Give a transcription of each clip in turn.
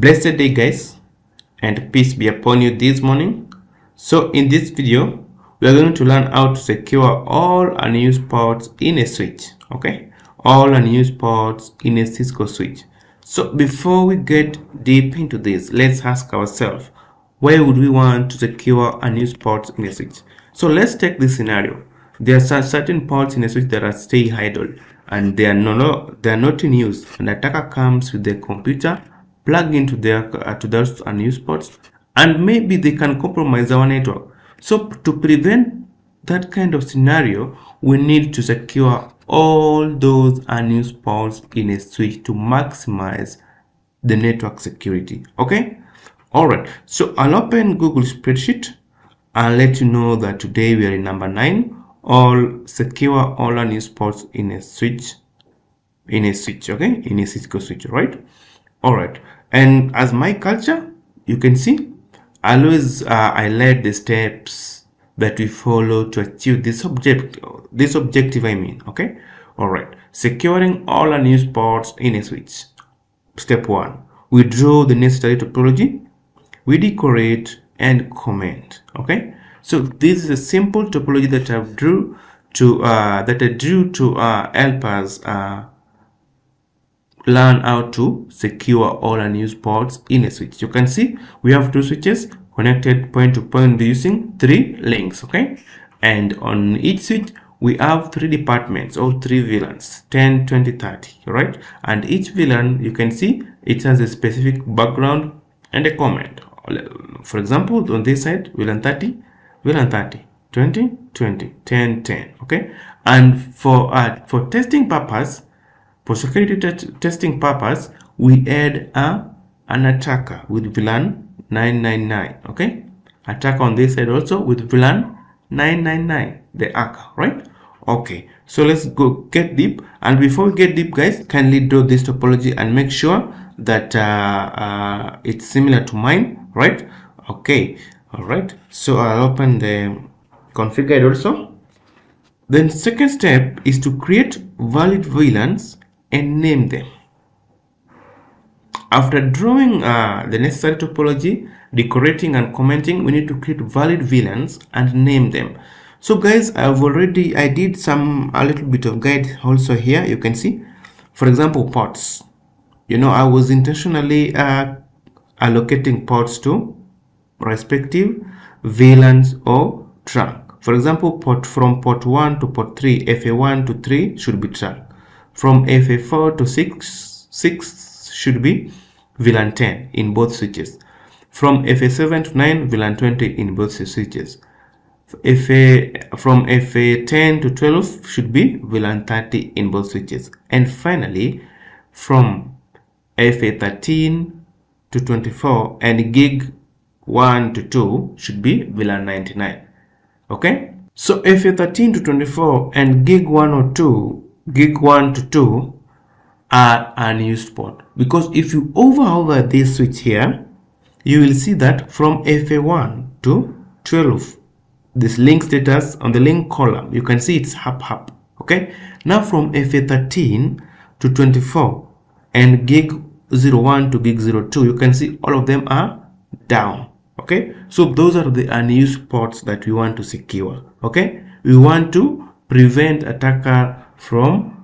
blessed day guys and peace be upon you this morning. So in this video we are going to learn how to secure all unused ports in a switch okay? All unused ports in a cisco switch. So before we get deep into this let's ask ourselves why would we want to secure unused ports in a switch? So let's take this scenario. There are certain ports in a switch that are stay idle and they are no they are not in use An attacker comes with their computer plug into their uh, to those unused ports and maybe they can compromise our network. So to prevent that kind of scenario we need to secure all those unused ports in a switch to maximize the network security okay? All right so i'll open google spreadsheet. And let you know that today we are in number nine. All secure all unused ports in a switch in a switch okay? In a cisco switch right? All right and as my culture you can see always uh, i led the steps that we follow to achieve this object this objective i mean okay? All right securing all unused ports in a switch. Step one we draw the necessary topology we decorate and comment okay? So this is a simple topology that i drew to uh, that i drew to uh, help us uh, learn how to secure all unused ports in a switch. You can see we have two switches connected point to point using three links okay? And on each switch we have three departments or three VLANs 10 20 30 right and each VLAN you can see it has a specific background and a comment for example on this side VLAN 30 VLAN 30 20 20 10 10 okay? And for uh, for testing purpose for security testing purpose, we add a, an attacker with VLAN 999, okay? Attack on this side also with VLAN 999, the hacker, right? Okay, so let's go get deep. And before we get deep, guys, kindly draw this topology and make sure that uh, uh, it's similar to mine, right? Okay, all right. So I'll open the config guide also. Then second step is to create valid VLANs and name them. After drawing uh, the necessary topology, decorating and commenting, we need to create valid VLANs and name them. So guys, I've already, I did some, a little bit of guide also here, you can see. For example, ports. You know, I was intentionally uh, allocating ports to respective VLANs or trunk. For example, port from port 1 to port 3, FA1 to 3 should be trunk from FA4 to 6, 6 should be VLAN 10 in both switches. From FA7 to 9, VLAN 20 in both switches. FA, from FA10 to 12 should be VLAN 30 in both switches. And finally, from FA13 to 24 and gig 1 to 2 should be VLAN 99. Okay? So FA13 to 24 and gig 1 or 2 gig 1 to 2 are unused port. Because if you over over this switch here you will see that from FA1 to 12 this link status on the link column you can see it's up up okay? Now from FA13 to 24 and gig 01 to gig 02 you can see all of them are down okay? So those are the unused ports that we want to secure okay? We want to prevent attacker from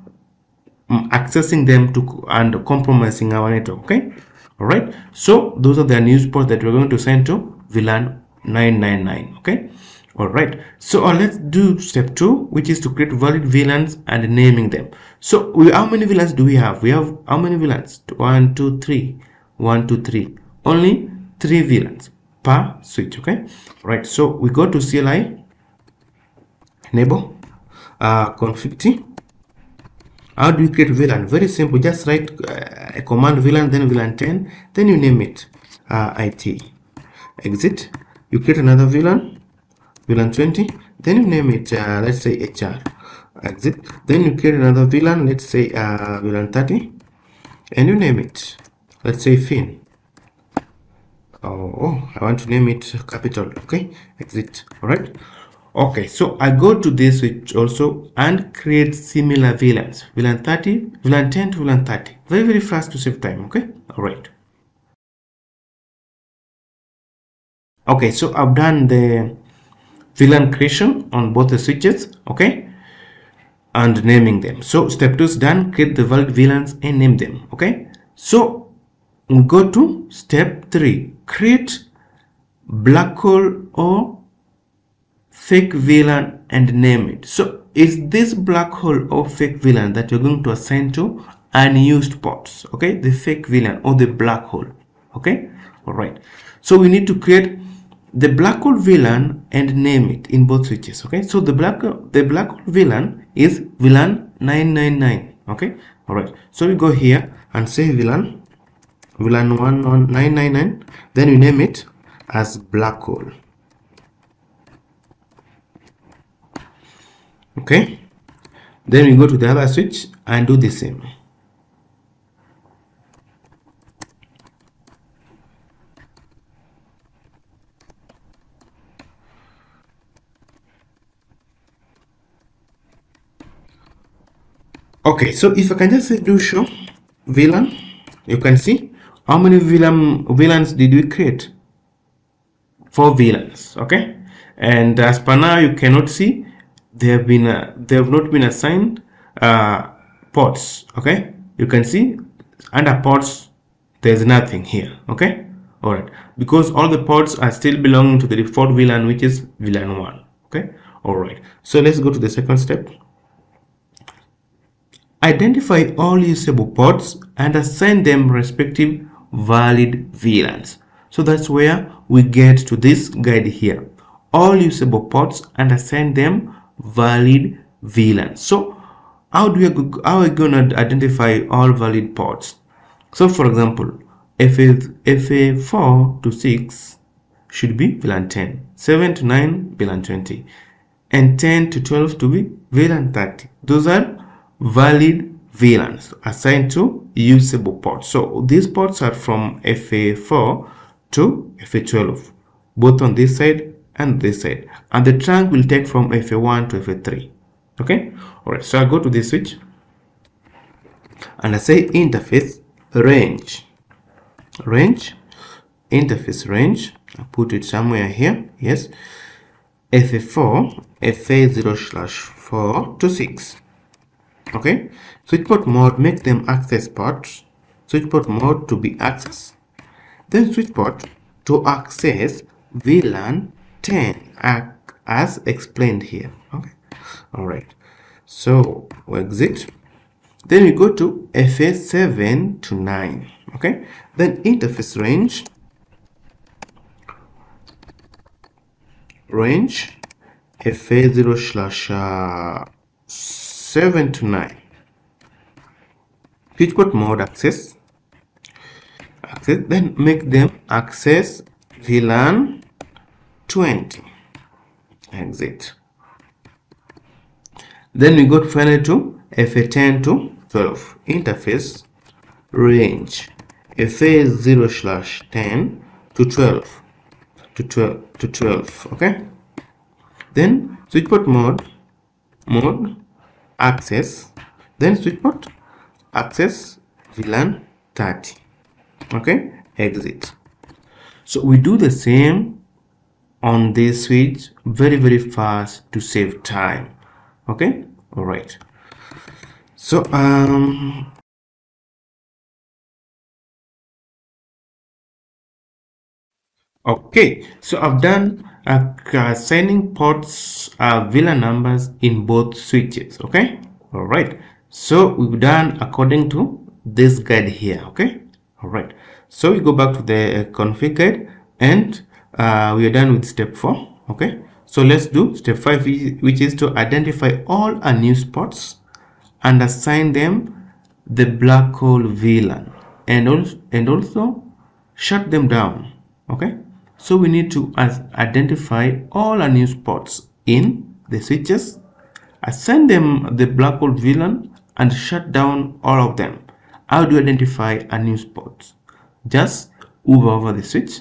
accessing them to and compromising our network okay? All right? So those are the news ports that we're going to send to VLAN 999 okay? All right? So uh, let's do step two which is to create valid VLANs and naming them. So we, how many VLANs do we have? We have how many VLANs one two three. One two three. Only three VLANs per switch okay? All right? So we go to CLI enable uh, config how do you create VLAN? Very simple. Just write uh, a command VLAN, then VLAN 10, then you name it uh, IT. Exit. You create another VLAN, VLAN 20, then you name it, uh, let's say HR. Exit. Then you create another VLAN, let's say uh, VLAN 30, and you name it, let's say FIN. Oh, oh, I want to name it capital. Okay, exit. All right okay so i go to this switch also and create similar VLANs VLAN 30 VLAN 10 to VLAN 30 very very fast to save time okay? All right. Okay so i've done the VLAN creation on both the switches okay? And naming them. So step two is done. Create the valid VLANs and name them okay? So we go to step three. Create black hole or fake VLAN and name it. So is this black hole or fake VLAN that you're going to assign to unused ports okay? The fake VLAN or the black hole okay? All right so we need to create the black hole VLAN and name it in both switches okay? So the black the black hole VLAN is VLAN 999 okay? All right so we go here and say VLAN VLAN 11999 then we name it as black hole okay? Then we go to the other switch and do the same. Okay so if i can just do show VLAN you can see how many VLAN VLANs did we create? Four VLANs okay? And as per now you cannot see they have been uh, they have not been assigned uh, ports okay? You can see under ports there's nothing here okay? All right because all the ports are still belonging to the default VLAN which is VLAN 1 okay? All right so let's go to the second step. Identify all usable ports and assign them respective valid VLANs. So that's where we get to this guide here. All usable ports and assign them valid VLANs. So how do we how are we to identify all valid ports? So for example, FA, FA4 to 6 should be VLAN 10, 7 to 9 VLAN 20, and 10 to 12 to be VLAN 30. Those are valid VLANs assigned to usable ports. So these ports are from FA4 to FA12, both on this side and this side. And the trunk will take from FA1 to FA3. Okay? Alright, so I go to this switch and I say interface range. Range, interface range. I put it somewhere here. Yes. FA4, FA0 slash 4 to 6 okay switch port mode make them access ports switch port mode to be access then switch port to access VLAN 10 as explained here. Okay. All right. So we exit. Then we go to FA7 to 9 okay. Then interface range. Range. FA0 slash uh, 7 to 9 switch port mode access? Access. Then make them access VLAN 20 exit then we go finally to FA10 to 12 interface range FA0 slash 10 to 12 to 12 to 12 okay? Then switch port mode mode access. Then switch port access VLAN 30 okay? Exit. So we do the same on this switch very very fast to save time. Okay? All right so um okay. So i've done uh, assigning ports uh, VLAN numbers in both switches. Okay? All right so we've done according to this guide here. Okay? All right so we go back to the uh, config and uh, we are done with step four okay? So let's do step five which is to identify all our new spots and assign them the black hole VLAN. And also and also shut them down okay? So we need to identify all our new spots in the switches, assign them the black hole VLAN and shut down all of them. How do you identify a new spot? Just hover over the switch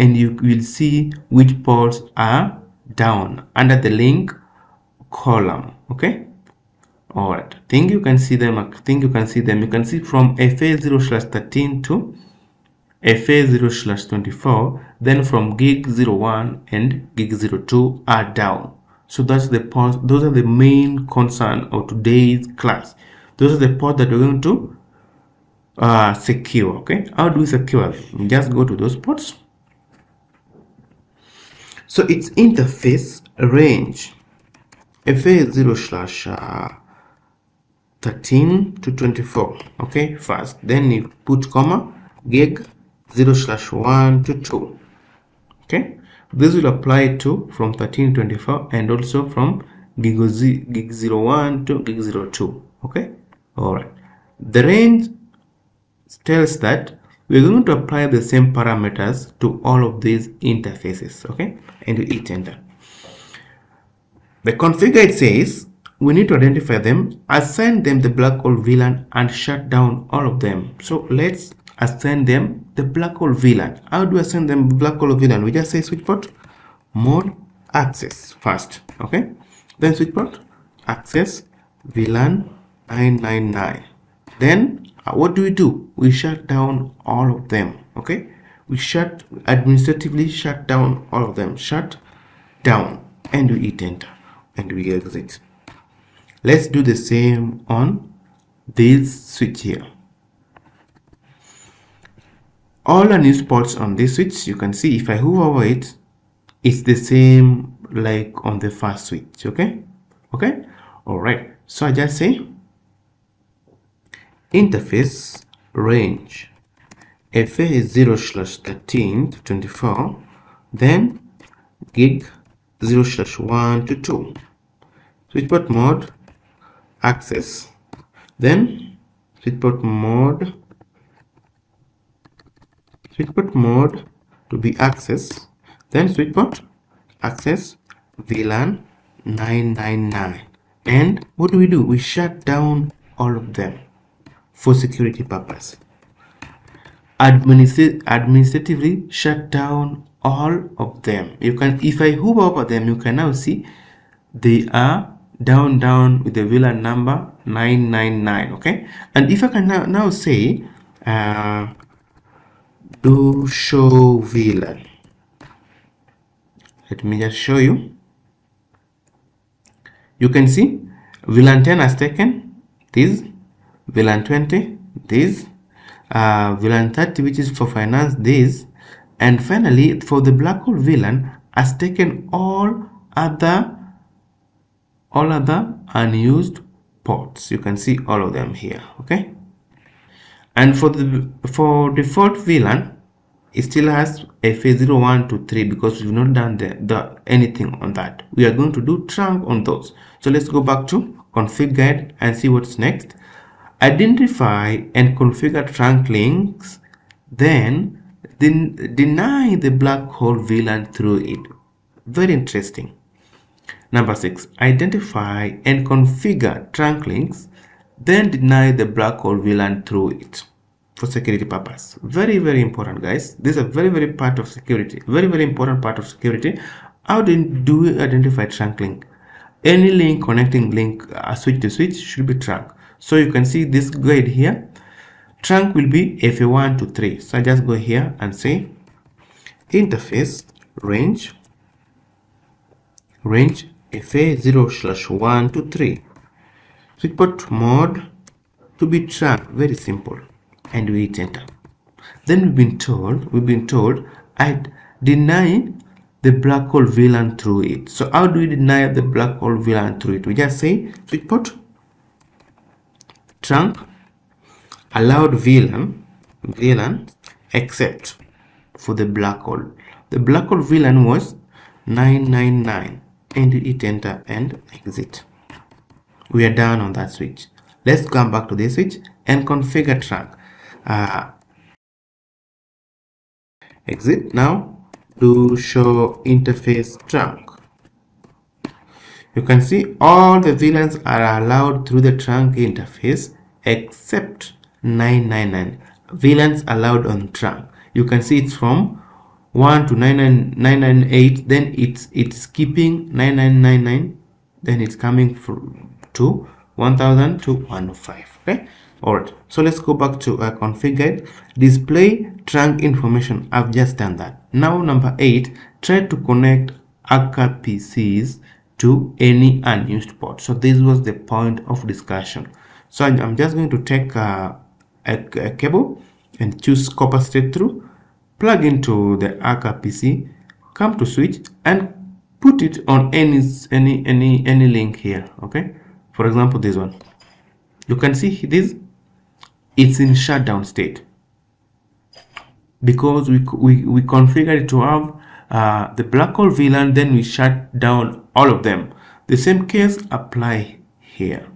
and you will see which ports are down under the link column. Okay. All right. I think you can see them. I think you can see them. You can see from FA0 slash 13 to FA0 slash 24, then from gig 01 and gig 02 are down. So that's the part, those are the main concern of today's class. Those are the parts that we're going to uh, secure, okay? How do we secure? Just go to those ports. So it's interface range. FA0 slash uh, 13 to 24, okay? First, then you put comma gig 0 slash 1 to 2 okay? This will apply to from 13 to 24 and also from gig, gig 01 to gig 02 okay? All right. The range tells that we're going to apply the same parameters to all of these interfaces okay and you hit enter the configure it says we need to identify them assign them the black hole VLAN and shut down all of them so let's assign them the black hole VLAN. How do I assign them black hole VLAN? We just say switch port mode access first, okay? Then switch port access VLAN 999. Then uh, what do we do? We shut down all of them, okay? We shut administratively shut down all of them. Shut down and we hit enter and we exit. Let's do the same on this switch here all the new ports on this switch you can see if I hover over it it's the same like on the first switch okay okay all right so I just say interface range. FA is 0 slash 13 to 24 then gig 0 slash 1 to 2 switch port mode access. Then switch port mode switchport mode to be access. Then switchport access VLAN 999 and what do we do? We shut down all of them for security purpose Administ administratively shut down all of them you can if I hover over them you can now see they are down down with the VLAN number 999 okay and if I can now, now say uh, do show VLAN. Let me just show you. You can see VLAN 10 has taken this, VLAN 20 this, uh, VLAN 30 which is for finance this, and finally for the black hole VLAN has taken all other all other unused ports. You can see all of them here. Okay? And for the for default VLAN it still has FA01 to 3 because we've not done the, the anything on that. We are going to do trunk on those. So let's go back to config guide and see what's next identify and configure trunk links then then deny the black hole VLAN through it. Very interesting. Number six identify and configure trunk links then deny the black hole VLAN through it. For security purpose. Very very important guys. This is a very very part of security. Very very important part of security. How do we identify trunk link? Any link connecting link uh, switch to switch should be trunk so you can see this guide here. Trunk will be fa1 to 3 so i just go here and say interface range range fa0 slash 1 to 3 Switchport mode to be trunk very simple. And we hit enter. Then we've been told we've been told i deny the black hole VLAN through it. So how do we deny the black hole VLAN through it? We just say switchport trunk allowed VLAN VLAN except for the black hole. The black hole VLAN was 999 and hit enter and exit. We are done on that switch. Let's come back to this switch and configure trunk uh, exit now to show interface trunk you can see all the VLANs are allowed through the trunk interface except 999 VLANs allowed on trunk. You can see it's from 1 to 998 then it's it's skipping 9999 then it's coming from to 1000 to 105 okay? Alright so let's go back to uh, configure display trunk information. I've just done that. Now number eight try to connect Aka PCs to any unused port so this was the point of discussion. So i'm just going to take uh, a, a cable and choose copper straight through plug into the Aka PC come to switch and put it on any any any any link here okay? For example this one. You can see this it's in shutdown state. Because we we, we configured it to have uh, the black hole VLAN then we shut down all of them. The same case apply here.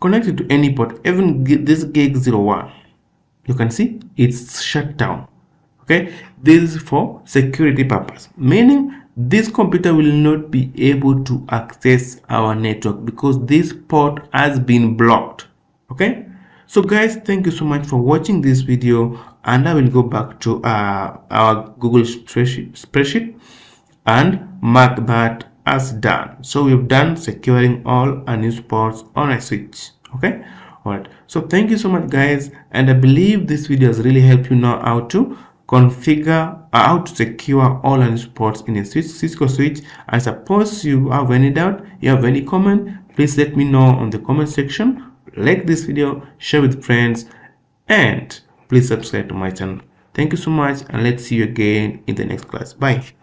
Connected to any port even this gig 01 you can see it's shut down okay? This is for security purpose meaning this computer will not be able to access our network because this port has been blocked okay? So guys thank you so much for watching this video and i will go back to uh, our google spreadsheet, spreadsheet and mark that as done so we've done securing all unused ports on a switch okay all right so thank you so much guys and i believe this video has really helped you know how to configure uh, how to secure all unused ports in a switch, Cisco switch. I suppose you have any doubt, you have any comment, please let me know on the comment section. Like this video, share with friends, and please subscribe to my channel. Thank you so much, and let's see you again in the next class. Bye.